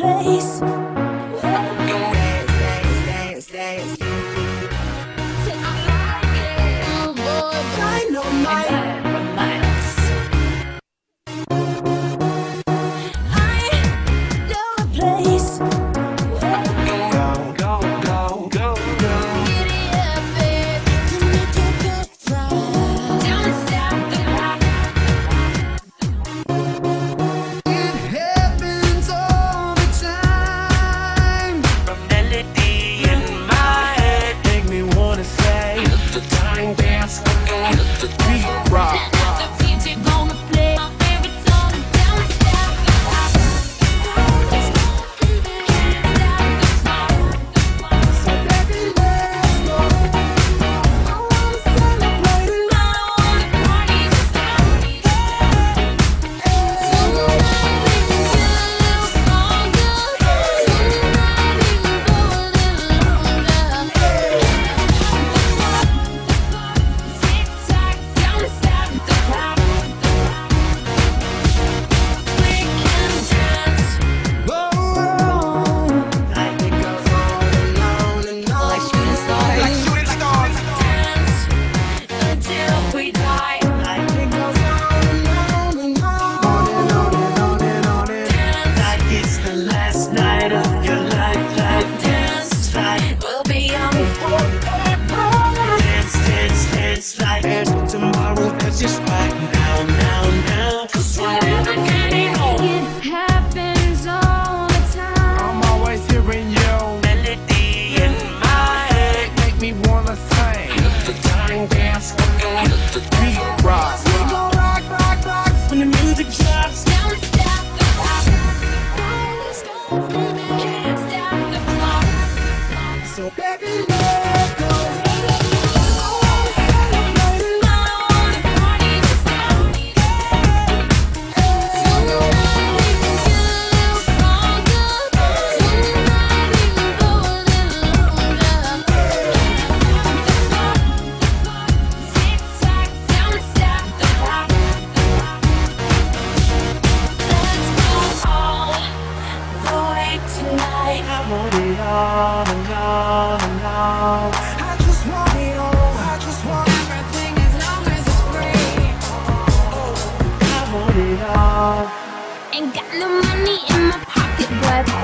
Place.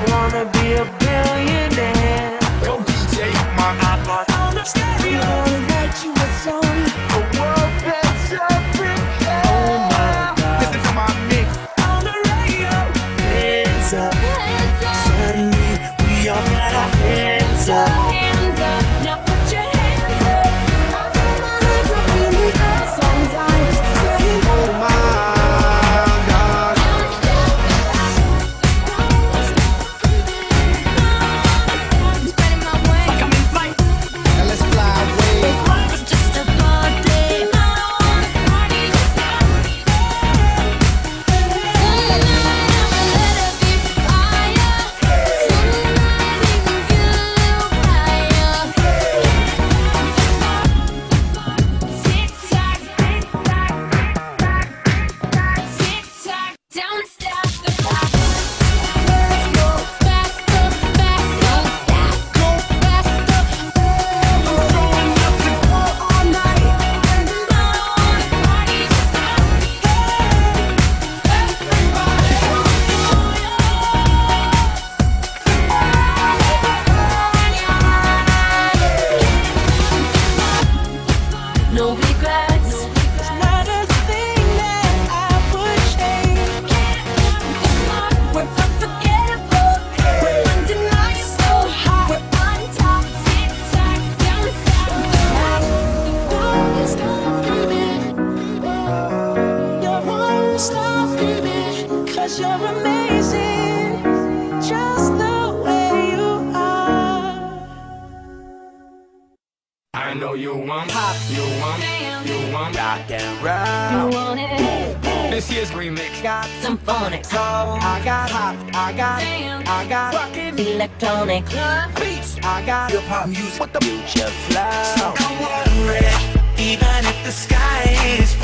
wanna be a know you want pop, you want, you want rock and roll. You want it? This year's remix. got Symphonic, soul. I got hop. I got Dance. I got Rockin' electronic, beats. I got hip hop music with the future flow. Don't worry, even if the sky is